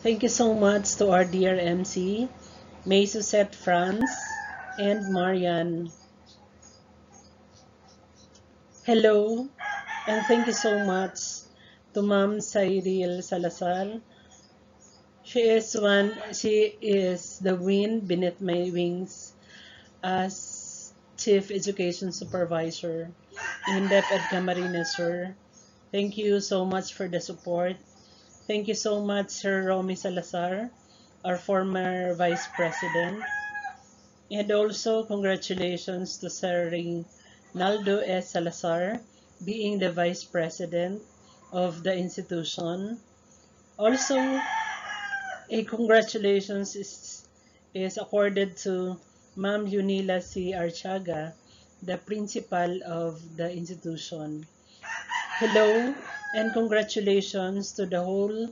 Thank you so much to our dear MC, May Suzette Franz, and Marian. Hello, and thank you so much to Ma'am Cyril Salazar. She is one, she is the wind beneath my wings as Chief Education Supervisor in DepEd Camarines Sur. Thank you so much for the support Thank you so much, Sir Romy Salazar, our former Vice President. And also, congratulations to Sir Naldo S. Salazar, being the Vice President of the institution. Also, a congratulations is, is accorded to Ma'am Yunila C. Archaga, the principal of the institution. Hello, and congratulations to the whole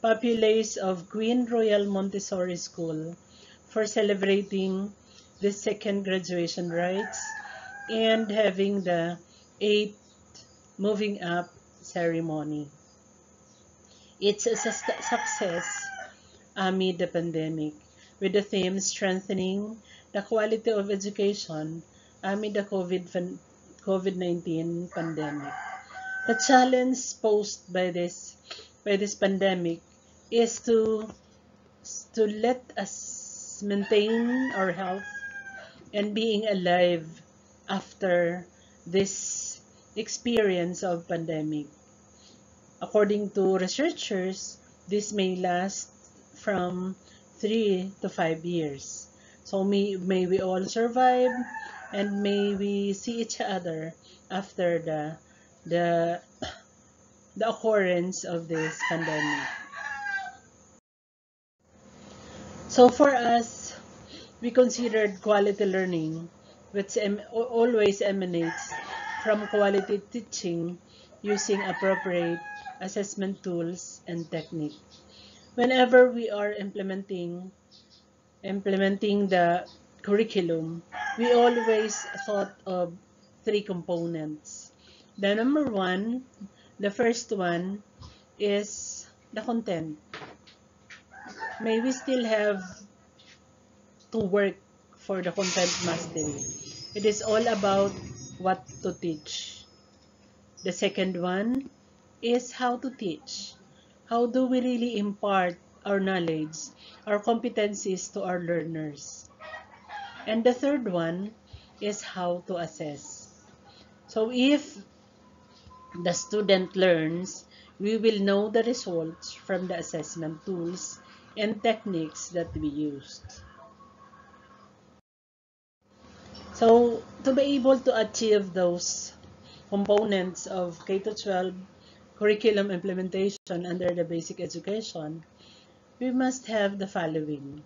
populace of Queen Royal Montessori School for celebrating the second graduation rites and having the eighth moving up ceremony. It's a su success amid the pandemic with the theme strengthening the quality of education amid the COVID-19 COVID pandemic. The challenge posed by this by this pandemic is to to let us maintain our health and being alive after this experience of pandemic. According to researchers, this may last from three to five years. So may, may we all survive and may we see each other after the the the occurrence of this pandemic. So for us, we considered quality learning, which em always emanates from quality teaching using appropriate assessment tools and technique. Whenever we are implementing implementing the curriculum, we always thought of three components The number one, the first one is the content. May we still have to work for the content mastery. It is all about what to teach. The second one is how to teach. How do we really impart our knowledge, our competencies to our learners? And the third one is how to assess. So if the student learns, we will know the results from the assessment tools and techniques that we used. So, to be able to achieve those components of K-12 curriculum implementation under the basic education, we must have the following.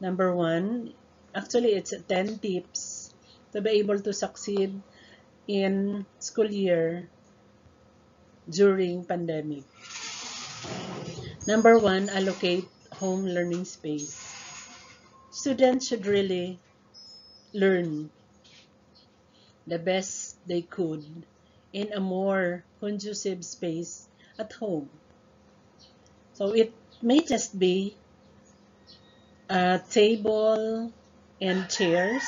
Number one, actually it's 10 tips to be able to succeed in school year during pandemic. Number one, allocate home learning space. Students should really learn the best they could in a more conducive space at home. So it may just be a table and chairs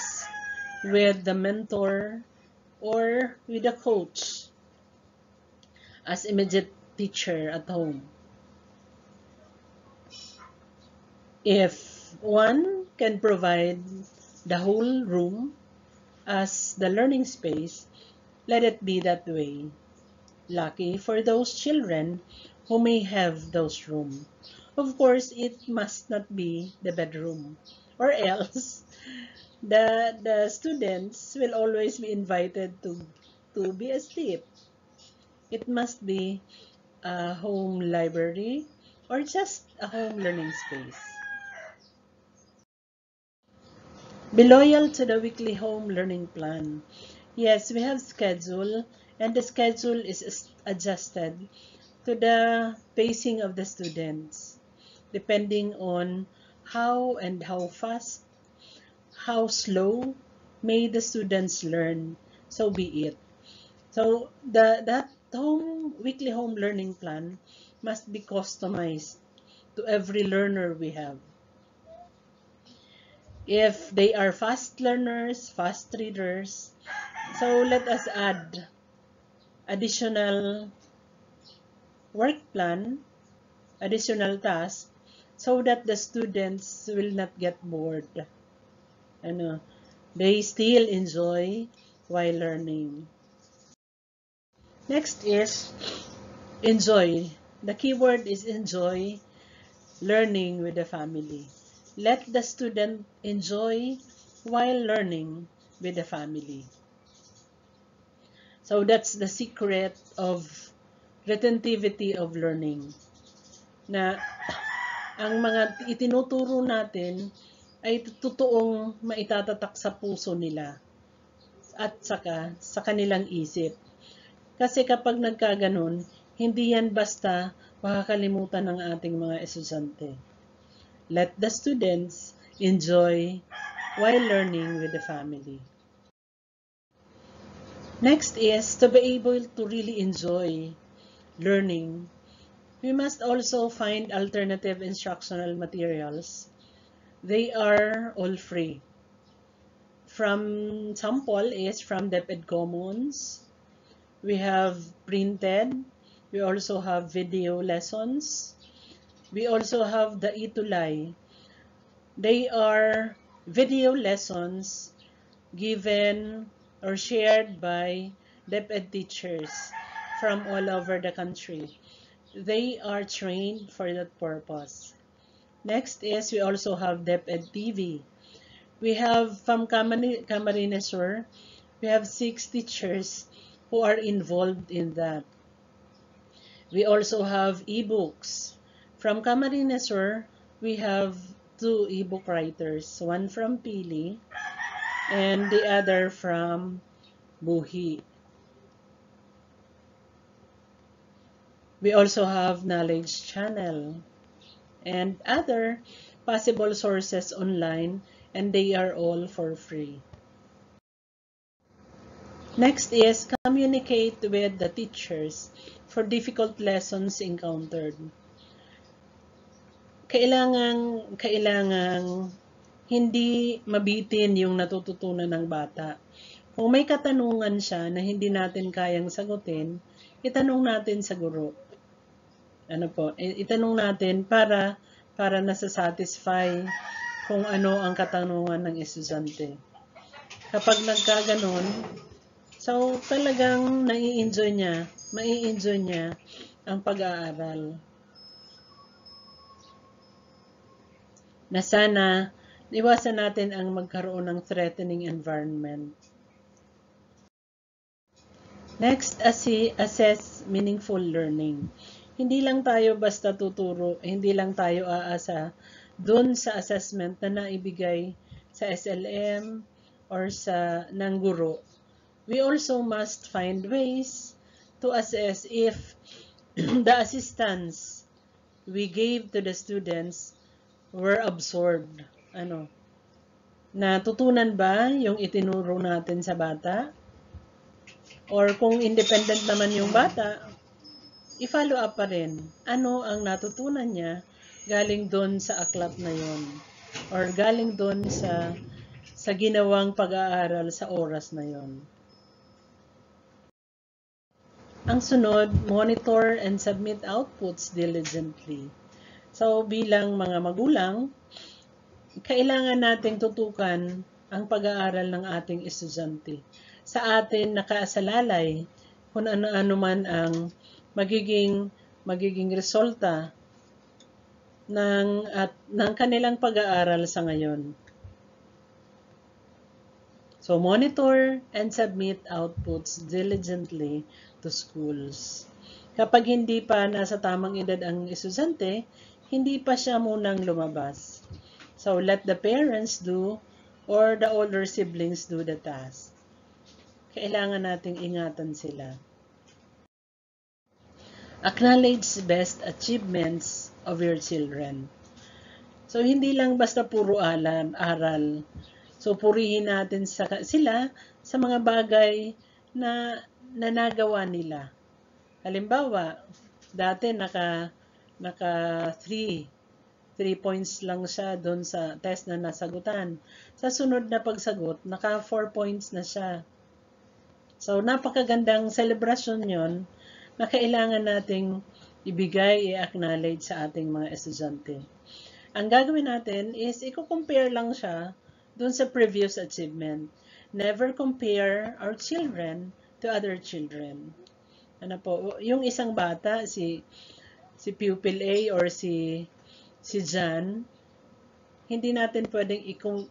with the mentor or with a coach as immediate teacher at home. If one can provide the whole room as the learning space, let it be that way. Lucky for those children who may have those rooms. Of course, it must not be the bedroom or else the, the students will always be invited to, to be asleep It must be a home library or just a home learning space. Be loyal to the weekly home learning plan. Yes, we have schedule and the schedule is adjusted to the pacing of the students depending on how and how fast, how slow may the students learn. So be it. So the that home weekly home learning plan must be customized to every learner we have. If they are fast learners, fast readers, so let us add additional work plan, additional task, so that the students will not get bored. Ano, they still enjoy while learning. Next is enjoy. The keyword is enjoy learning with the family. Let the student enjoy while learning with the family. So that's the secret of retentivity of learning. Na ang mga itinuturo natin ay totoong maitatatak sa puso nila at saka sa kanilang isip. Kasi kapag nagkaganon, hindi yan basta makakalimutan ng ating mga estudyante. Let the students enjoy while learning with the family. Next is to be able to really enjoy learning We must also find alternative instructional materials. They are all free. From sample is from DepEd Commons. We have printed. We also have video lessons. We also have the Itulay. They are video lessons given or shared by DepEd teachers from all over the country they are trained for that purpose. Next is we also have DepEd TV. We have from Camarines Sur, we have six teachers who are involved in that. We also have ebooks. From Camarines we have two ebook writers, one from Pili and the other from Buhi. We also have knowledge channel and other possible sources online and they are all for free. Next is communicate with the teachers for difficult lessons encountered. Kailangan, kailangan hindi mabitin yung natututunan ng bata. Kung may katanungan siya na hindi natin kayang sagutin, itanong natin sa guro ano po, itanong natin para para nasa-satisfy kung ano ang katanungan ng estudyante. Kapag nagkaganon, so talagang nai-enjoy niya, mai-enjoy niya ang pag-aaral. Na sana iwasan natin ang magkaroon ng threatening environment. Next, assess meaningful learning hindi lang tayo basta tuturo, hindi lang tayo aasa doon sa assessment na naibigay sa SLM or sa ng guro. We also must find ways to assess if the assistance we gave to the students were absorbed. Ano? Natutunan ba yung itinuro natin sa bata? Or kung independent naman yung bata, i-follow up pa rin ano ang natutunan niya galing doon sa aklat na yon or galing doon sa sa ginawang pag-aaral sa oras na yon. Ang sunod, monitor and submit outputs diligently. So, bilang mga magulang, kailangan nating tutukan ang pag-aaral ng ating estudyante. Sa atin nakaasalalay kung ano-ano man ang magiging magiging resulta ng at ng kanilang pag-aaral sa ngayon. So monitor and submit outputs diligently to schools. Kapag hindi pa nasa tamang edad ang estudyante, hindi pa siya munang lumabas. So let the parents do or the older siblings do the task. Kailangan nating ingatan sila. Acknowledge best achievements of your children. So, hindi lang basta puro alam, aral. So, purihin natin sa, sila sa mga bagay na nanagawa nila. Halimbawa, dati naka, naka 3 3 points lang siya doon sa test na nasagutan. Sa sunod na pagsagot, naka 4 points na siya. So, napakagandang celebration yon na kailangan nating ibigay, i-acknowledge sa ating mga estudyante. Ang gagawin natin is, i-compare lang siya doon sa previous achievement. Never compare our children to other children. Ano po, yung isang bata, si si pupil A or si si John, hindi natin pwedeng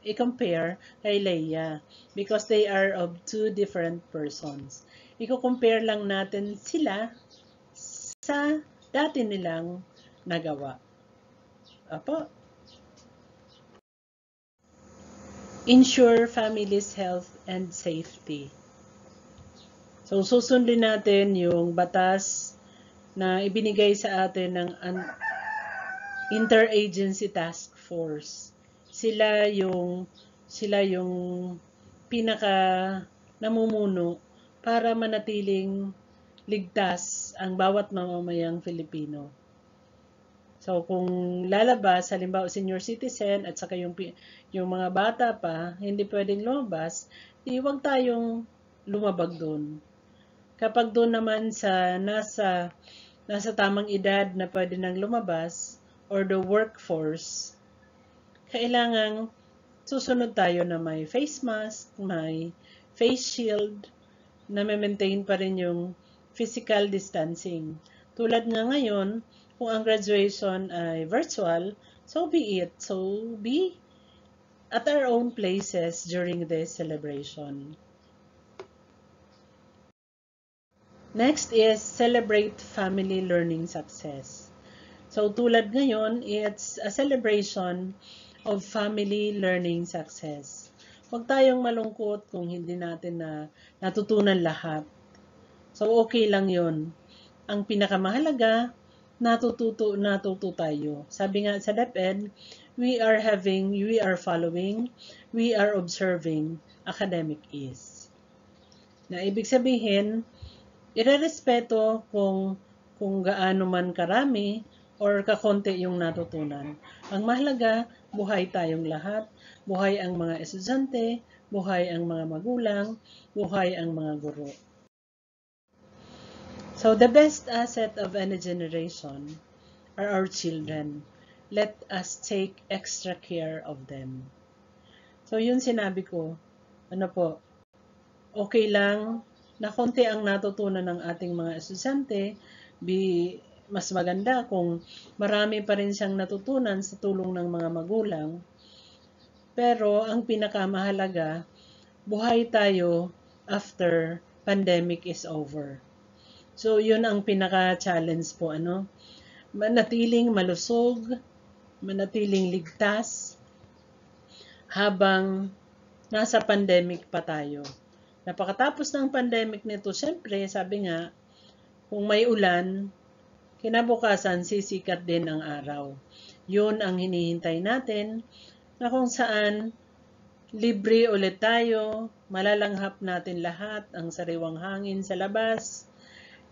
i-compare kay Leia because they are of two different persons. Iko-compare lang natin sila sa dati nilang nagawa. Apo. Ensure family's health and safety. So, susundin natin yung batas na ibinigay sa atin ng Interagency Task Force. Sila yung sila yung pinaka namumuno para manatiling ligtas ang bawat mamamayang Filipino. So kung lalabas, halimbawa senior citizen at saka yung, yung mga bata pa, hindi pwedeng lumabas, di wag tayong lumabag doon. Kapag doon naman sa nasa nasa tamang edad na pwede nang lumabas, or the workforce, kailangang susunod tayo na may face mask, may face shield, na maintain pa rin yung physical distancing. Tulad nga ngayon, kung ang graduation ay virtual, so be it. So be at our own places during this celebration. Next is celebrate family learning success. So tulad ngayon, it's a celebration of family learning success. Huwag tayong malungkot kung hindi natin na natutunan lahat. So okay lang yon. Ang pinakamahalaga, natututo, natuto tayo. Sabi nga sa DepEd, we are having, we are following, we are observing, academic is. Na ibig sabihin, irerespeto kung kung gaano man karami or kakonti yung natutunan. Ang mahalaga, buhay tayong lahat, buhay ang mga estudyante, buhay ang mga magulang, buhay ang mga guro. So the best asset of any generation are our children. Let us take extra care of them. So yun sinabi ko, ano po, okay lang na konti ang natutunan ng ating mga estudyante, be mas maganda kung marami pa rin siyang natutunan sa tulong ng mga magulang. Pero ang pinakamahalaga, buhay tayo after pandemic is over. So, yun ang pinaka-challenge po, ano? Manatiling malusog, manatiling ligtas, habang nasa pandemic pa tayo. Napakatapos ng pandemic nito, syempre, sabi nga, kung may ulan, kinabukasan sisikat din ang araw. Yun ang hinihintay natin na kung saan libre ulit tayo, malalanghap natin lahat ang sariwang hangin sa labas,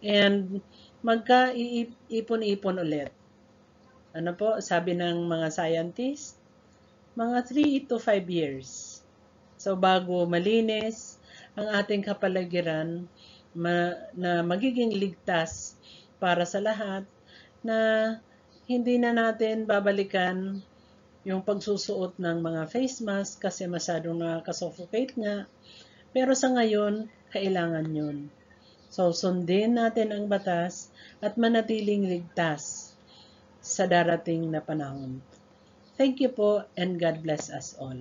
and magka-ipon-ipon ulit. Ano po, sabi ng mga scientists, mga 3 to 5 years. So bago malinis ang ating kapaligiran ma, na magiging ligtas para sa lahat na hindi na natin babalikan yung pagsusuot ng mga face mask kasi masyadong nakaka-suffocate nga. Pero sa ngayon, kailangan yun. So, sundin natin ang batas at manatiling ligtas sa darating na panahon. Thank you po and God bless us all.